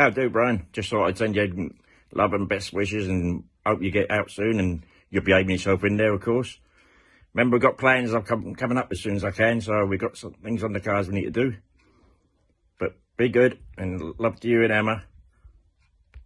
How do, Brian? Just thought I'd send you love and best wishes and hope you get out soon and you're behaving yourself in there, of course. Remember, we've got plans I'm coming up as soon as I can, so we've got some things on the cars we need to do. But be good and love to you and Emma.